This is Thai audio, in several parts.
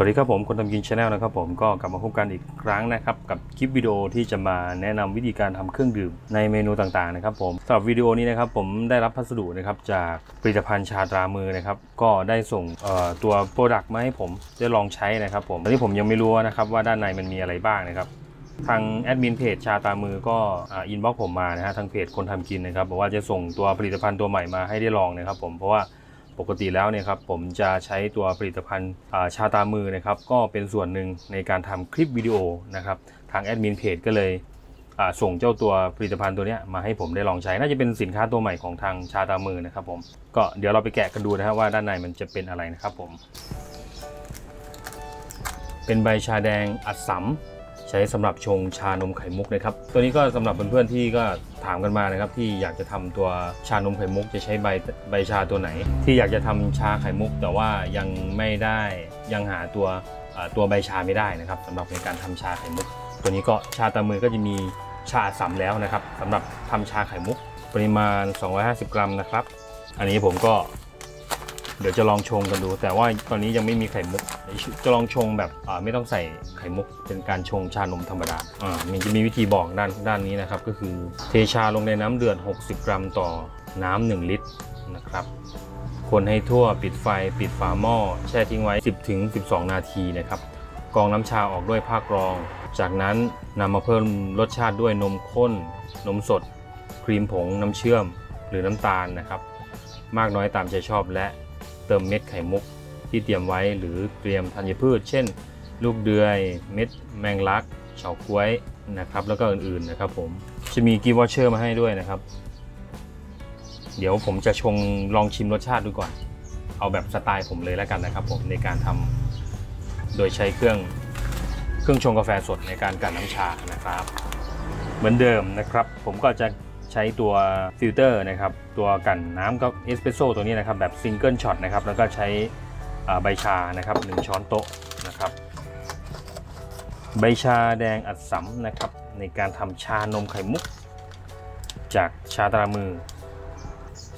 สวัสดีครับผมคนทำกิน channel นะครับผมก็กลับมาพบกันอีกครั้งนะครับกับคลิปวิดีโอที่จะมาแนะนำวิธีการทำเครื่องดื่มในเมนูต่างๆนะครับผมสำหรับวิดีโอนี้นะครับผมได้รับพัสดุนะครับจากผลิตภัณฑ์ชาตรามือนะครับก็ได้ส่งตัว product มาให้ผมได้ลองใช้นะครับผมตอนนี้ผมยังไม่รู้นะครับว่าด้านในมันมีอะไรบ้างนะครับทางแอดมินเพจชาตรามือก็ inbox ผมมานะฮะทางเพจคนทำกินนะครับบอกว่าจะส่งตัวผลิตภัณฑ์ตัวใหม่มาให้ได้ลองนะครับผมเพราะว่า ปกติแล้วเนี่ยครับผมจะใช้ตัวผลิตภัณฑ์าชาตามือนะครับก็เป็นส่วนหนึ่งในการทำคลิปวิดีโอนะครับทางแอดมินเพจก็เลยส่งเจ้าตัวผลิตภัณฑ์ตัวนี้มาให้ผมได้ลองใช้ น่าจะเป็นสินค้าตัวใหม่ของทางชาตามือนะครับผมก็เดี๋ยวเราไปแกะกันดูนะครับว่าด้านในมันจะเป็นอะไรนะครับผม เป็นใบชาแดงอัดสำ ใช้สำหรับชงชานมไข่มุกนะครับ ตัวนี้ก็สำหรับเพื่อนๆที่ก็ถามกันมานะครับที่อยากจะทำตัวชานมไข่มุก จะใช้ใบใบชาตัวไหน ที่อยากจะทำชาไข่มุก แต่ว่ายังไม่ได้ยังหาตัวตัวใบชาไม่ได้นะครับสำหรับในการทำชาไข่มุก ตัวนี้ก็ชาตามือก็จะมีชาอัดสำแล้วนะครับสำหรับทำชาไข่มุก ปริมาณ 250 กรัมนะครับ อันนี้ผมก็ เดี๋ยวจะลองชงกันดู แต่ว่าตอนนี้ยังไม่มีไข่มุก จะลองชงแบบไม่ต้องใส่ไข่มุก เป็นการชงชานมธรรมดาอ่ามันจะมีวิธีบอกด้านด้านนี้นะครับ ก็คือเทชาลงในน้ำเดือด 60 กรัมต่อน้ำ1ลิตรนะครับ คนให้ทั่วปิดไฟปิดฝาหม้อแช่ทิ้งไว้ 10ถึง12 นาทีนะครับกรองน้ำชาออกด้วยผ้ากรอง จากนั้นนำมาเพิ่มรสชาติด้วยนมข้น นมสด ครีมผงน้ำเชื่อมหรือน้ำตาลนะครับ มากน้อยตามใจชอบและ เติมเม็ดไข่มุกที่เตรียมไว้หรือเตรียมธัญพืช เช่น ลูกเดือย เม็ดแมงลักเฉาก๊วยนะครับ แล้วก็อื่นๆนะครับผมจะมี gift voucher มาให้ด้วยนะครับ เดี๋ยวผมจะชงลองชิมรสชาติดูก่อน เอาแบบสไตล์ผมเลยแล้วกันนะครับ ผมในการทำโดยใช้เครื่องเครื่องชงกาแฟสดในการกลั่นน้ำชานะครับ เหมือนเดิมนะครับ ผมก็จะ ใช้ตัวฟิลเตอร์นะครับตัวกลั่นน้ำก็เอสเปรสโซ่ตัวนี้นะครับแบบ single shot นะครับแล้วก็ใช้ใบชานะครับ1ช้อนโต๊ะนะครับใบชาแดงอัดสำนะครับในการทำชานมไข่มุก จากชาตรามือ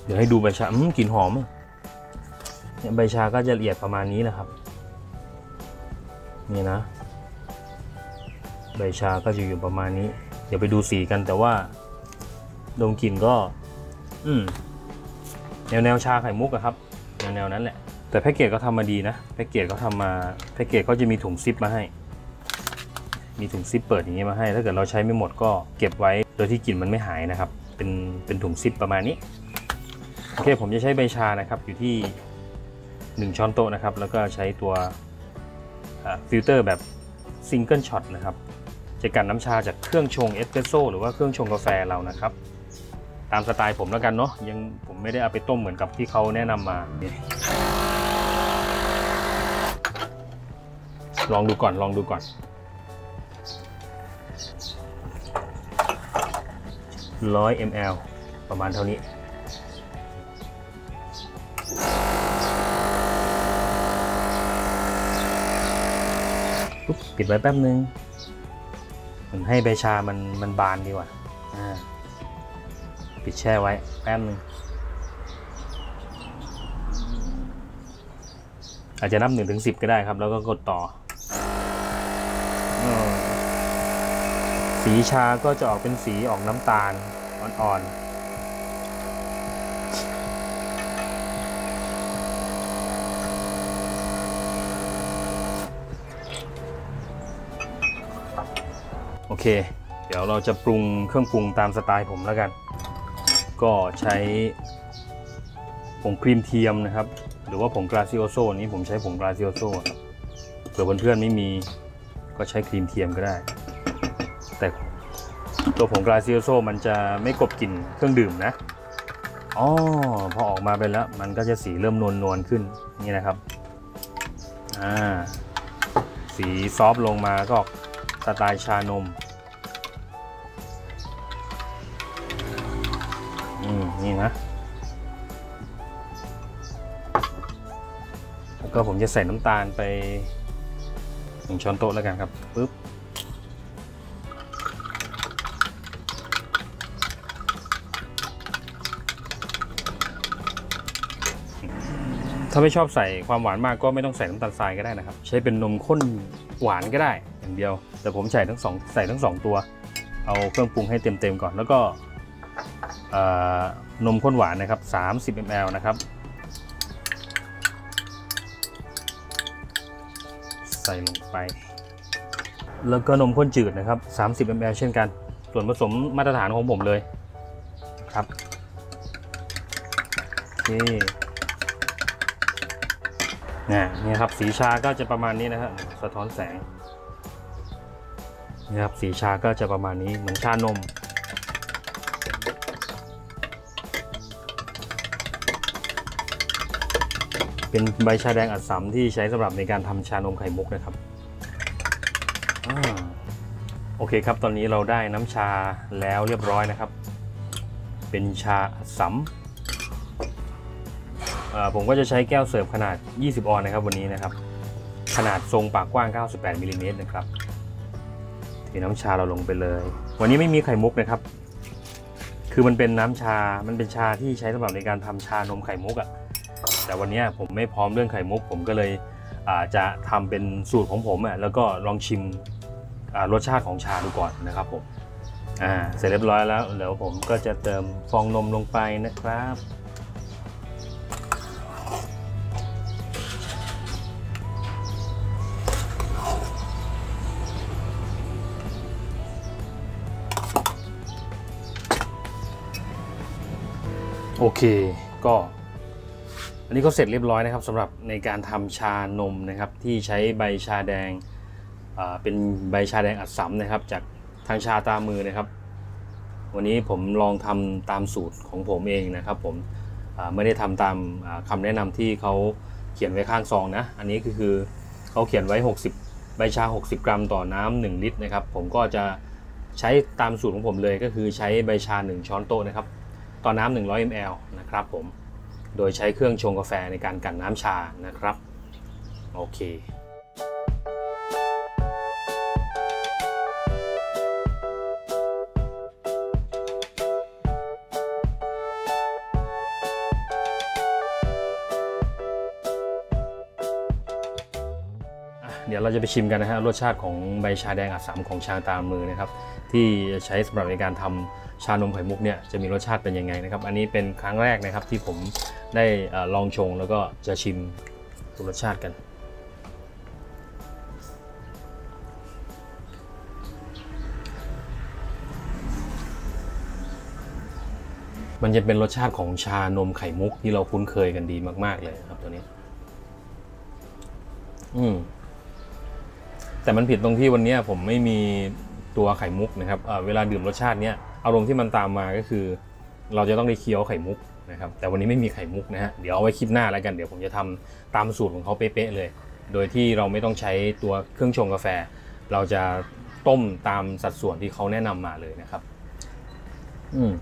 เดี๋ยวให้ดูใบชาอืมกลิ่นหอมเนี่ยใบชาก็จะละเอียดประมาณนี้นะครับนี่นะ ใบชาก็จะอยู่ประมาณนี้ เดี๋ยวไปดูสีกันแต่ว่า ดมกลิ่นก็ อืมแนวแนวชาไข่มุกอะครับ แนวแนวนั้นแหละ แต่แพ็กเกจก็ทำมาดีนะ แพ็กเกจเขาทำมา แพ็กเกจเขาจะมีถุงซิปมาให้ มีถุงซิปเปิดอย่างนี้มาให้ ถ้าเกิดเราใช้ไม่หมดก็เก็บไว้ โดยที่กลิ่นมันไม่หายนะครับ เป็น เป็นถุงซิปประมาณนี้ โอเค ผมจะใช้ใบชานะครับ อยู่ที่ 1 ช้อนโต๊ะนะครับ แล้วก็ใช้ตัวฟิลเตอร์แบบ single shot นะครับ จะกลั่นน้ำชาจากเครื่องชงเอสเปรสโซ่หรือว่าเครื่องชงกาแฟเรานะครับ ตามสไตล์ผมแล้วกันเนาะยังผมไม่ได้เอาไปต้มเหมือนกับที่เขาแนะนำมา ลองดูก่อนลองดูก่อนร้อย ml ประมาณเท่านี้ปิดไว้แป๊บนึง มันให้ใบชามันมันบานดีกว่าอ่า ปิดแช่ไว้แป๊บนึงอาจจะนับหนึ่งถึงสิบก็ได้ครับ แล้วก็กดต่ออสีชาก็จะออกเป็นสีออกน้ำตาลอ่อนๆโอเค เดี๋ยวเราจะปรุงเครื่องปรุงตามสไตล์ผมแล้วกัน ก็ใช้ผงครีมเทียมนะครับ หรือว่าผงกราซิโอโซนี้ผมใช้ผงกราซิโอโซครับเผื่อเพื่อนๆไม่มีก็ใช้ครีมเทียมก็ได้ แต่ตัวผงกราซิโอโซมันจะไม่กลบกลิ่นเครื่องดื่มนะอ๋อพอออกมาไปแล้ว มันก็จะสีเริ่มนวลนวลขึ้นนี่นะครับอ่าสีซอฟต์ลงมาก็สไตล์ชานม นี่นะ แล้วก็ผมจะใส่น้ำตาลไปหนึ่งช้อนโต๊ะแล้วกันครับปึ๊บถ้าไม่ชอบใส่ความหวานมากก็ไม่ต้องใส่น้ำตาลทรายก็ได้นะครับ ใช้เป็นนมข้นหวานก็ได้อย่างเดียว แต่ผมใส่ทั้งสองใส่ทั้งสองตัว เอาเครื่องปรุงให้เต็มๆก่อน แล้วก็ นมข้นหวานนะครับ 30 ml นะครับ ใส่ลงไป แล้วก็นมข้นจืดนะครับ 30 ml เช่นกัน ส่วนผสมมาตรฐานของผมเลยครับโอเคนี่นี่ครับสีชาก็จะประมาณนี้นะครับสะท้อนแสงนี่ครับสีชาก็จะประมาณนี้เหมือนชานม เป็นใบชาแดงอัดสำที่ใช้สำหรับในการทำชานมไข่มุกนะครับอโอเคครับ ตอนนี้เราได้น้ำชาแล้วเรียบร้อยนะครับ เป็นชาอัดสำผมก็จะใช้แก้วเสิร์ฟขนาด 20 ออนนะครับ วันนี้นะครับ ขนาดทรงปากกว้าง 98มิลลิเมตรนะครับเทน้ำชาเราลงไปเลย วันนี้ไม่มีไข่มุกนะครับ คือมันเป็นน้ำชา มันเป็นชาที่ใช้สำหรับในการทำชานมไข่มุกอะ่ะ แต่วันนี้ผมไม่พร้อมเรื่องไข่มุก ผมก็เลยจะทำเป็นสูตรของผมอะแล้วก็ลองชิมรสชาติของชาดูก่อนนะครับผมอ่าเสร็จเรียบร้อยแล้วเดี๋ยวผมก็จะเติมฟองนมลงไปนะครับโอเค ก็ อันนี้ก็เสร็จเรียบร้อยนะครับสำหรับในการทำชานมนะครับที่ใช้ใบชาแดงเป็นใบชาแดงอัดสำนะครับ จากทางชาตามือนะครับ วันนี้ผมลองทำตามสูตรของผมเองนะครับ ผมไม่ได้ทำตามคำแนะนำที่เขาเขียนไว้ข้างซองนะ อันนี้ก็คือเขาเขียนไว้ 60 ใบชา 60 กรัมต่อน้ำ1ลิตรนะครับ ผมก็จะใช้ตามสูตรของผมเลยก็คือใช้ใบชา 1 ช้อนโต๊ะนะครับ ต่อน้ำ100 ml นะครับผม โดยใช้เครื่องชงกาแฟในการกันน้ำชานะครับ โอเคเดี๋ยวเราจะไปชิมกันนะฮะรสชาติของใบชาแดงอัดสามของชาตามมือนะครับ ที่ใช้สำหรับในการทำชานมไข่มุกเนี่ยจะมีรสชาติเป็นยังไงนะครับ อันนี้เป็นครั้งแรกนะครับที่ผม ได้อลองชงแล้วก็จะชิมรสชาติกันมันจะเป็นรสชาติของชานมไข่มุกที่เราคุ้นเคยกันดีมาก ๆ เลยครับตัวนี้ อืม แต่มันผิดตรงที่วันนี้ผมไม่มีตัวไข่มุกนะครับเเวลาดื่มรสชาติเนี้ย อารมณ์ที่มันตามมาก็คือ เราจะต้องได้เคี้ยวไข่มุก นะครับแต่วันนี้ไม่มีไข่มุกนะฮะเดี๋ยวเอาไว้คลิปหน้าแล้วกันเดี๋ยวผมจะทำตามสูตรของเขาเป๊ะๆเลย โดยที่เราไม่ต้องใช้ตัวเครื่องชงกาแฟ เราจะต้มตามสัดส่วนที่เขาแนะนำมาเลยนะครับ อืม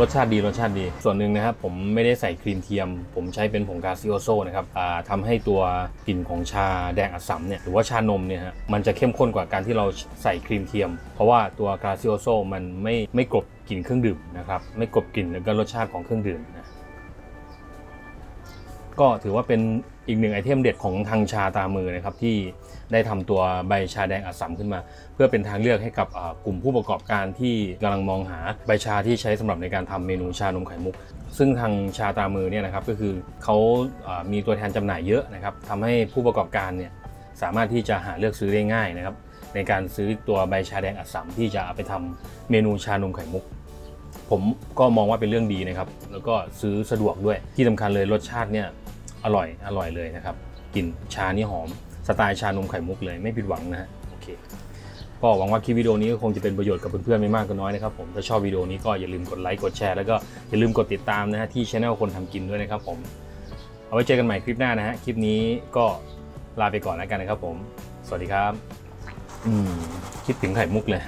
รสชาติดีรสชาติดี ส่วนหนึ่งนะครับผมไม่ได้ใส่ครีมเทียม ผมใช้เป็นผงกราซิโอโซนะครับอ่าทำให้ตัวกลิ่นของชาแดงอัสสัมเนี่ยหรือว่าชานมเนี่ยฮะมันจะเข้มข้นกว่าการที่เราใส่ครีมเทียม เพราะว่าตัวกราซิโอโซมันไม่ไม่กลบกลิ่นเครื่องดื่มนะครับไม่กลบกลิ่นแล้วก็รสชาติของเครื่องดื่มนะ ก็ถือว่าเป็นอีกหนึ่งไอเทมเด็ดของทางชาตรามือนะครับที่ได้ทำตัวใบชาแดงอัสสัมขึ้นมา เพื่อเป็นทางเลือกให้กับกลุ่มผู้ประกอบการที่กำลังมองหาใบชาที่ใช้สำหรับในการทำเมนูชานมไข่มุก ซึ่งทางชาตามือเนี่ยนะครับก็คือเขาอ่ามีตัวแทนจำหน่ายเยอะนะครับทำให้ผู้ประกอบการเนี่ยสามารถที่จะหาเลือกซื้อได้ง่ายนะครับในการซื้อตัวใบชาแดงอัดสำที่จะเอาไปทำเมนูชานมไข่มุกผมก็มองว่าเป็นเรื่องดีนะครับ แล้วก็ซื้อสะดวกด้วยที่สำคัญเลยรสชาติเนี่ย อร่อยอร่อยเลยนะครับกลิ่นชานี่หอมสไตล์ชานมไข่มุกเลยไม่ผิดหวังนะฮะโอเคก็หวังว่าคลิปวิดีโอนี้ก็คงจะเป็นประโยชน์กับเพื่อนๆไม่มากก็น้อยนะครับผมถ้าชอบวิดีโอนี้ก็อย่าลืมกดไลค์กดแชร์แล้วก็อย่าลืมกดติดตามนะฮะที่ช anel คนทำกินด้วยนะครับผมเอาไว้เจอกันใหม่คลิปหน้านะฮะคลิปนี้ก็ลาไปก่อนแล้วกันนะครับผม สวัสดีครับ อืมคิดถึงไข่มุกเลย